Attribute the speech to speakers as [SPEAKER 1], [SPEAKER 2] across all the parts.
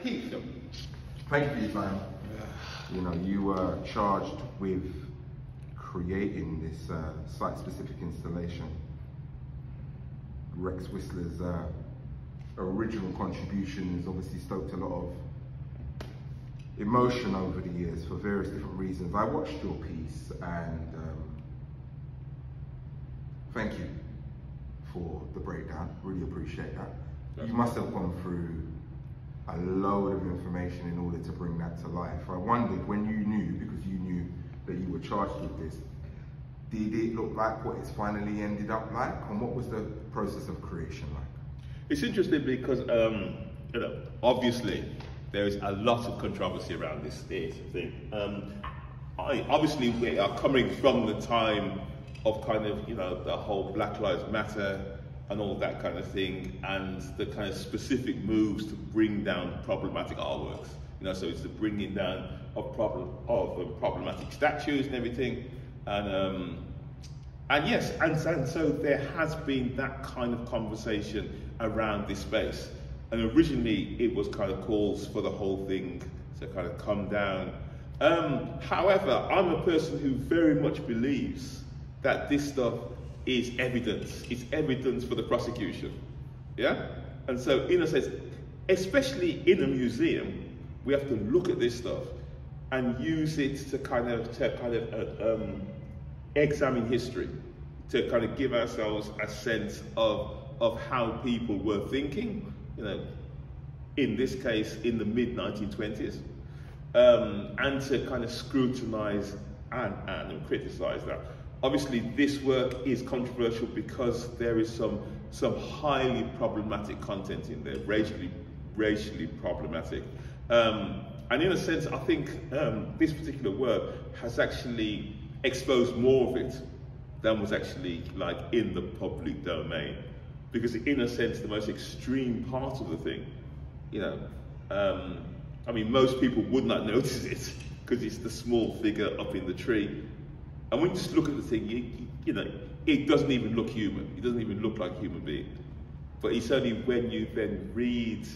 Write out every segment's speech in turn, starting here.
[SPEAKER 1] Keith, thank you for your time. You know, you were charged with creating this uh, site-specific installation. Rex Whistler's uh, original contribution has obviously stoked a lot of emotion over the years for various different reasons. I watched your piece and um, thank you for the breakdown. Really appreciate that. You must have gone through a load of information in order to bring that to life. I wondered when you knew, because you knew that you were charged with this, did it look like what it's finally ended up like? And what was the process of creation like?
[SPEAKER 2] It's interesting because, um, you know, obviously there is a lot of controversy around this thing. Um, I, obviously, we are coming from the time of kind of, you know, the whole Black Lives Matter and all that kind of thing, and the kind of specific moves to bring down problematic artworks. You know, so it's the bringing down of problem of um, problematic statues and everything, and um, and yes, and, and so there has been that kind of conversation around this space. And originally, it was kind of calls for the whole thing to kind of come down. Um, however, I'm a person who very much believes that this stuff is evidence. It's evidence for the prosecution. Yeah? And so, in a sense, especially in a museum, we have to look at this stuff and use it to kind of, to kind of uh, um, examine history, to kind of give ourselves a sense of, of how people were thinking, you know, in this case, in the mid 1920s, um, and to kind of scrutinize and, and criticize that. Obviously, this work is controversial because there is some, some highly problematic content in there, racially, racially problematic. Um, and in a sense, I think um, this particular work has actually exposed more of it than was actually like in the public domain. Because in a sense, the most extreme part of the thing, you know, um, I mean, most people would not notice it because it's the small figure up in the tree. And when you just look at the thing, you, you, know, it doesn't even look human. It doesn't even look like a human being. But it's only when you then read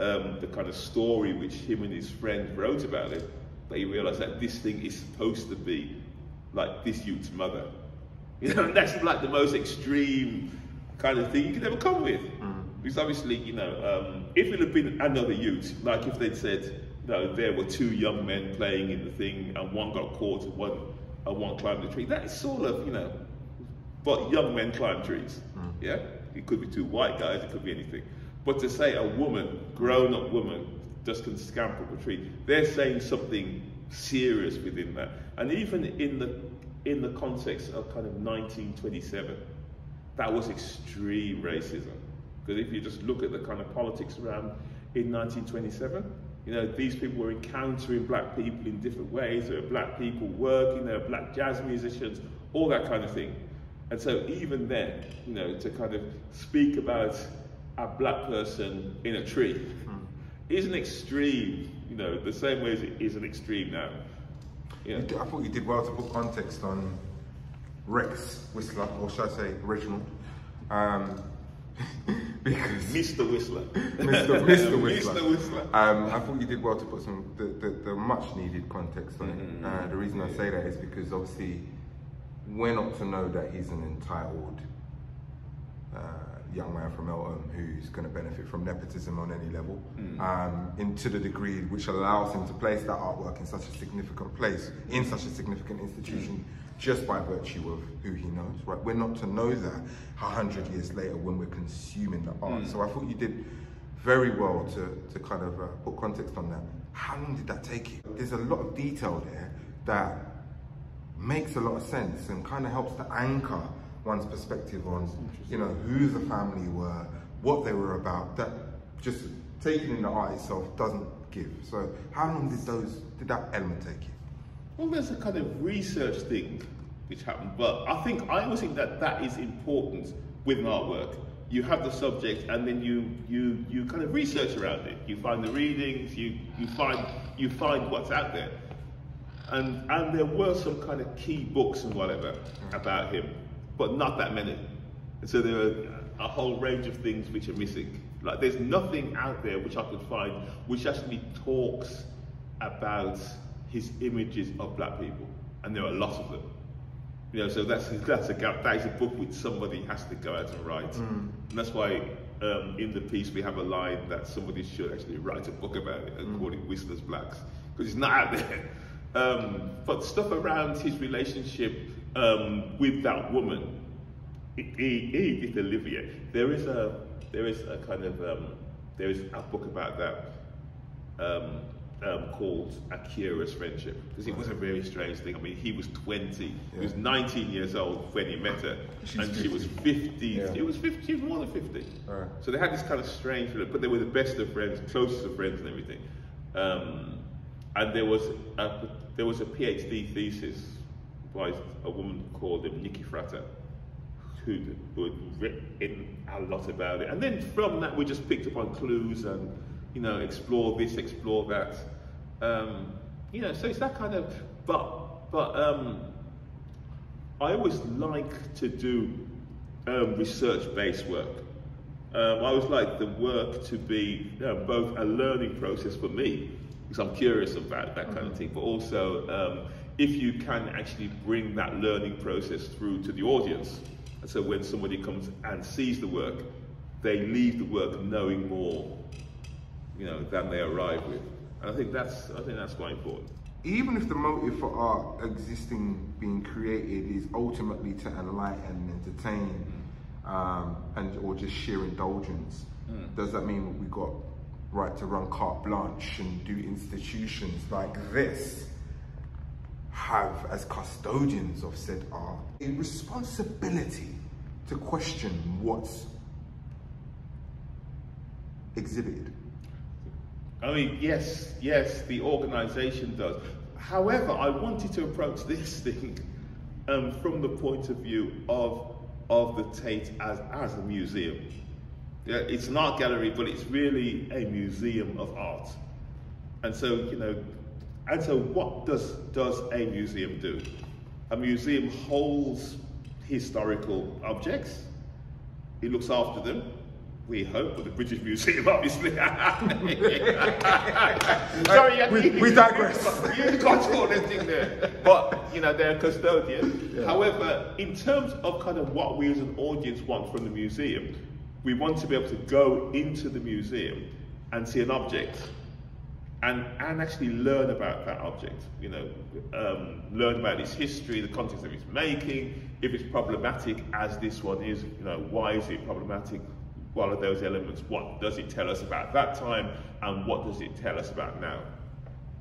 [SPEAKER 2] um, the kind of story which him and his friend wrote about it that you realise that this thing is supposed to be like this youth's mother. You know, and that's like the most extreme kind of thing you could ever come with. Mm. Because obviously, you know, um, if it had been another youth, like if they'd said, you know, there were two young men playing in the thing and one got caught and one I want to climb the tree. That is sort of, you know, but young men climb trees. Mm. Yeah? It could be two white guys, it could be anything. But to say a woman, grown up woman, just can scamper up a tree, they're saying something serious within that. And even in the in the context of kind of 1927, that was extreme racism. Because if you just look at the kind of politics around in 1927, you know, these people were encountering black people in different ways. There were black people working, there were black jazz musicians, all that kind of thing. And so even then, you know, to kind of speak about a black person in a tree mm. is an extreme, you know, the same way as it is an extreme now.
[SPEAKER 1] Yeah. I thought you did well to put context on Rex Whistler, or should I say Reginald. Um,
[SPEAKER 2] because Mr. Whistler.
[SPEAKER 1] Mr. Mr. Whistler. Mr. Whistler. Um, I thought you did well to put some the, the, the much needed context on mm -hmm. it. Mm-hmm. Uh, the reason yeah. I say that is because obviously we're not to know that he's an entitled uh, young man from Eltham who's going to benefit from nepotism on any level, mm. um, into the degree which allows him to place that artwork in such a significant place, in such a significant institution. Mm just by virtue of who he knows, right? We're not to know that a hundred years later when we're consuming the art. Mm. So I thought you did very well to, to kind of uh, put context on that. How long did that take you? There's a lot of detail there that makes a lot of sense and kind of helps to anchor one's perspective on, you know, who the family were, what they were about. That just taking in the art itself doesn't give. So how long did those did that element take you?
[SPEAKER 2] Well, there's a kind of research thing which happened, but I think I always think that that is important with an artwork. You have the subject, and then you you you kind of research around it. You find the readings, you you find you find what's out there, and and there were some kind of key books and whatever mm. about him, but not that many. And so there are a whole range of things which are missing. Like there's nothing out there which I could find which actually talks about his images of black people, and there are lots of them. You know, so that's that's a gap. That is a book which somebody has to go out and write, mm. and that's why um, in the piece we have a line that somebody should actually write a book about it and mm. call it Whistler's Blacks because it's not out there. Um, but stuff around his relationship um, with that woman, Edith Olivier, there is a there is a kind of um, there is a book about that um, um, called A Curious friendship because it was a very strange thing. I mean, he was 20, yeah. he was 19 years old when he met her, She's and 50. she was 50. Yeah. It was 50. She was more than 50. Right. So they had this kind of strange, but they were the best of friends, closest of friends, and everything. Um, and there was a, there was a PhD thesis by a woman called Nikki Frater who had written a lot about it. And then from that, we just picked up on clues and, you know, explore this, explore that. Um, you know, so it's that kind of, but, but um, I always like to do um, research-based work. Um, I always like the work to be you know, both a learning process for me, because I'm curious about that kind of thing, but also um, if you can actually bring that learning process through to the audience. And so when somebody comes and sees the work, they leave the work knowing more, you know, than they arrive with. And I think that's I think that's quite important.
[SPEAKER 1] Even if the motive for art existing, being created, is ultimately to enlighten, and entertain, um, and or just sheer indulgence, mm. does that mean we got right to run carte blanche and do institutions like this have, as custodians of said art, a responsibility to question what's exhibited?
[SPEAKER 2] I mean, yes, yes, the organisation does. However, I wanted to approach this thing um, from the point of view of, of the Tate as, as a museum. It's an art gallery, but it's really a museum of art. And so, you know, and so what does, does a museum do? A museum holds historical objects, it looks after them, we hope, with the British Museum, obviously.
[SPEAKER 1] Sorry, we, we digress.
[SPEAKER 2] You got all this thing there. But, you know, they're a custodian. Yeah. However, in terms of kind of what we as an audience want from the museum, we want to be able to go into the museum and see an object and, and actually learn about that object, you know, um, learn about its history, the context of its making, if it's problematic as this one is, you know, why is it problematic, what are those elements, what does it tell us about that time, and what does it tell us about now.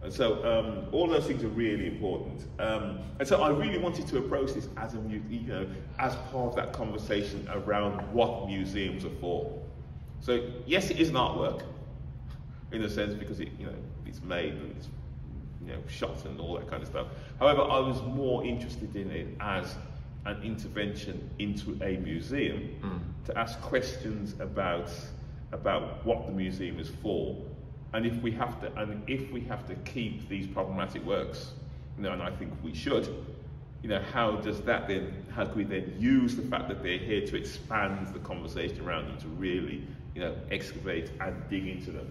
[SPEAKER 2] And so um, all those things are really important. Um, and so I really wanted to approach this as a, you know, as part of that conversation around what museums are for. So yes, it is an artwork, in a sense, because it, you know, it's made and it's you know, shot and all that kind of stuff. However, I was more interested in it as an intervention into a museum mm. to ask questions about about what the museum is for, and if we have to and if we have to keep these problematic works, you know, and I think we should. You know, how does that then? How can we then use the fact that they're here to expand the conversation around them to really, you know, excavate and dig into them?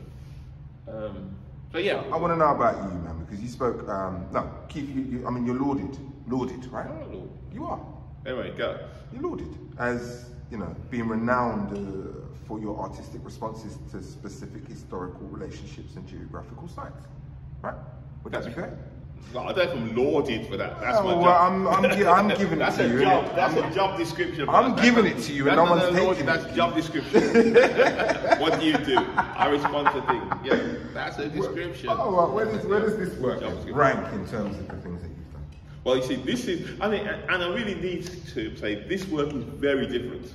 [SPEAKER 2] Um, so yeah.
[SPEAKER 1] I want to know about you, man, because you spoke. Um, no, Keith. You, you, I mean, you're lauded, lauded, right?
[SPEAKER 2] Oh,
[SPEAKER 1] you are.
[SPEAKER 2] Anyway, go.
[SPEAKER 1] You're lauded as you know, being renowned uh, for your artistic responses to specific historical relationships and geographical sites, right? Would that be fair?
[SPEAKER 2] No, I don't know if I'm lauded for that. That's oh, my
[SPEAKER 1] well, job. I'm, I'm, I'm giving it to
[SPEAKER 2] you. Job, that's I'm, a job description.
[SPEAKER 1] I'm giving it to you, and no one's taking
[SPEAKER 2] That's
[SPEAKER 1] it.
[SPEAKER 2] job description. what do you do? I respond to things. Yeah, that's a description.
[SPEAKER 1] Oh, well, where does where does this work rank in terms of the things that you've done?
[SPEAKER 2] Well, you see, this is, I mean, and I really need to say this work is very different.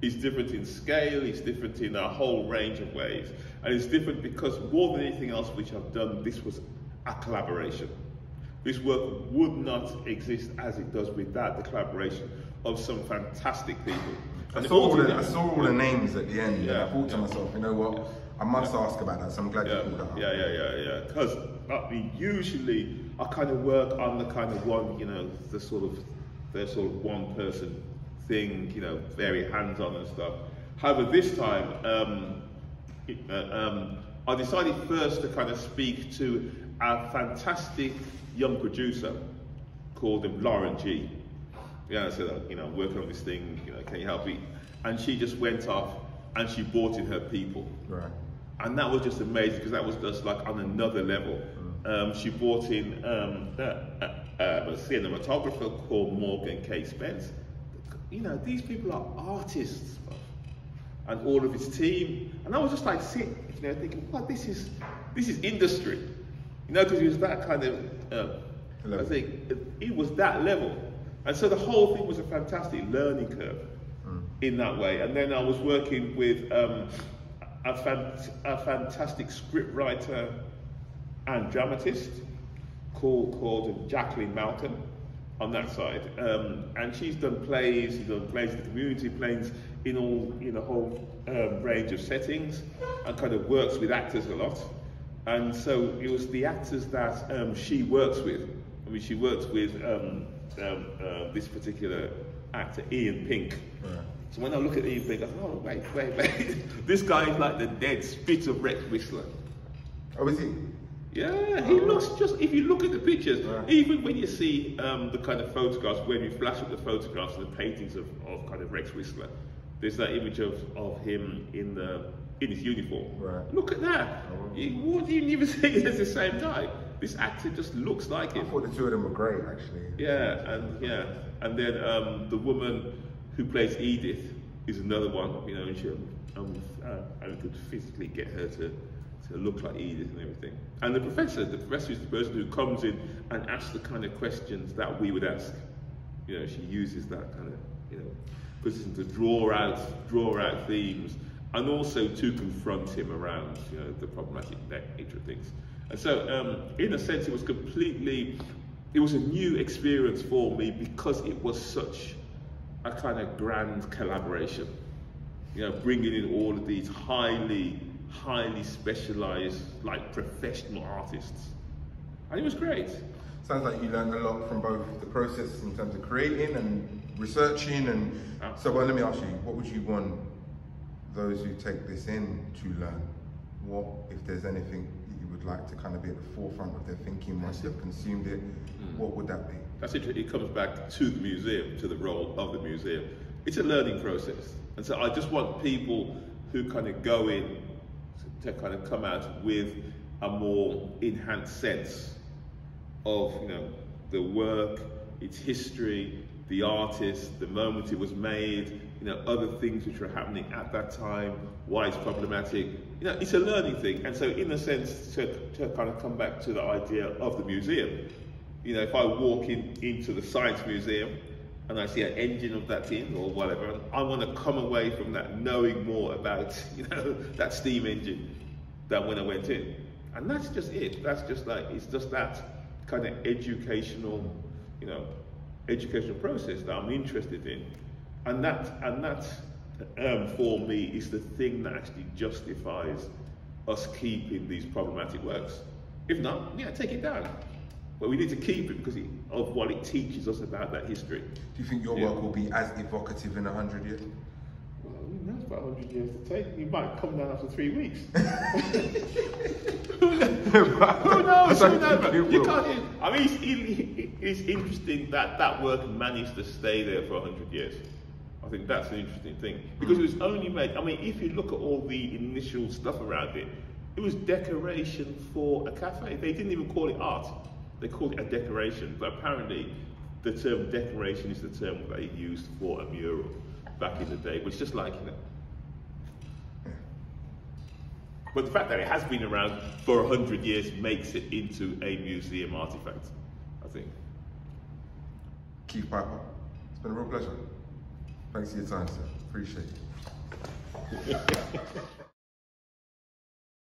[SPEAKER 2] It's different in scale, it's different in a whole range of ways. And it's different because more than anything else which I've done, this was a collaboration. This work would not exist as it does without the collaboration of some fantastic people.
[SPEAKER 1] I saw, all the, I saw all the names at the end yeah, and I thought to myself, you know what, I must yeah. ask about that, so I'm glad
[SPEAKER 2] yeah,
[SPEAKER 1] you pulled that up.
[SPEAKER 2] Yeah, yeah, yeah, yeah. Because I mean, usually I kind of work on the kind of one, you know, the sort of, the sort of one person thing, you know, very hands-on and stuff. However, this time, um, uh, um, I decided first to kind of speak to a fantastic young producer called Lauren G. Yeah, I said, you know, working on this thing, you know, can you help me? And she just went off and she brought in her people.
[SPEAKER 1] Right.
[SPEAKER 2] And that was just amazing because that was just like on another level. Mm. Um, she brought in um, a, a, a, cinematographer called Morgan K. Spence. You know, these people are artists, and all of his team. And I was just like sitting, you know, thinking, what, this is, this is industry. You know, because he was that kind of, uh, I think, it, it, was that level. And so the whole thing was a fantastic learning curve mm. in that way. And then I was working with um, a, fant- a fantastic script writer and dramatist called, called Jacqueline Malcolm on that side. Um, and she's done plays, she's done plays in the community, plays in all in a whole um, range of settings, and kind of works with actors a lot. And so it was the actors that um, she works with. I mean, she works with um, um, uh, this particular actor, Ian Pink. Right. So when I look at Ian Pink, I thought, oh, wait, wait, wait. this guy is like the dead spit of Rex Whistler.
[SPEAKER 1] Oh, is he?
[SPEAKER 2] Yeah, he looks just, if you look at the pictures, right. even when you see um, the kind of photographs, when you flash up the photographs and the paintings of, of kind of Rex Whistler, there's that image of, of him in the in his uniform.
[SPEAKER 1] Right.
[SPEAKER 2] Look at that. Oh. You wouldn't even say it's the same guy. This actor just looks like him.
[SPEAKER 1] I thought the two of them were great, actually.
[SPEAKER 2] Yeah, and yeah, and then um, the woman who plays Edith is another one. You know, and she, um, I could physically get her to to look like Edith and everything. And the professor, the professor is the person who comes in and asks the kind of questions that we would ask. You know, she uses that kind of, you know, position to draw out, draw out themes and also to confront him around, you know, the problematic nature of things. And so, um, in a sense, it was completely, it was a new experience for me because it was such a kind of grand collaboration. You know, bringing in all of these highly highly specialized, like professional artists. And it was great.
[SPEAKER 1] Sounds like you learned a lot from both the process in terms of creating and researching. And Absolutely. so, well, let me ask you, what would you want those who take this in to learn? What, if there's anything you would like to kind of be at the forefront of their thinking once they've consumed it, mm. what would that be?
[SPEAKER 2] That's it. It comes back to the museum, to the role of the museum. It's a learning process. And so I just want people who kind of go in to kind of come out with a more enhanced sense of you know the work, its history, the artist, the moment it was made, you know, other things which were happening at that time, why it's problematic. You know, it's a learning thing. And so in a sense, to, to kind of come back to the idea of the museum, you know, if I walk in into the Science Museum and I see an engine of that thing or whatever, I want to come away from that knowing more about, you know, that steam engine than when I went in. And that's just it. That's just like, it's just that kind of educational, you know, educational process that I'm interested in. And that, and that um, for me is the thing that actually justifies us keeping these problematic works. If not, yeah, take it down. But we need to keep it because of what it teaches us about that history. Do
[SPEAKER 1] you think your yeah. work will be as evocative in a hundred years?
[SPEAKER 2] Well, that's about 100 years to take. You might come down after three weeks. Who knows? Who knows? Who knows? You can't. I mean, it's, it's interesting that that work managed to stay there for 100 years. I think that's an interesting thing because it was only made. I mean, if you look at all the initial stuff around it, it was decoration for a cafe. They didn't even call it art. They call it a decoration, but apparently the term decoration is the term they used for a mural back in the day, which is just like, you know. But the fact that it has been around for a hundred years makes it into a museum artifact, I think.
[SPEAKER 1] Keith Piper, it's been a real pleasure. Thanks for your time, sir. Appreciate it.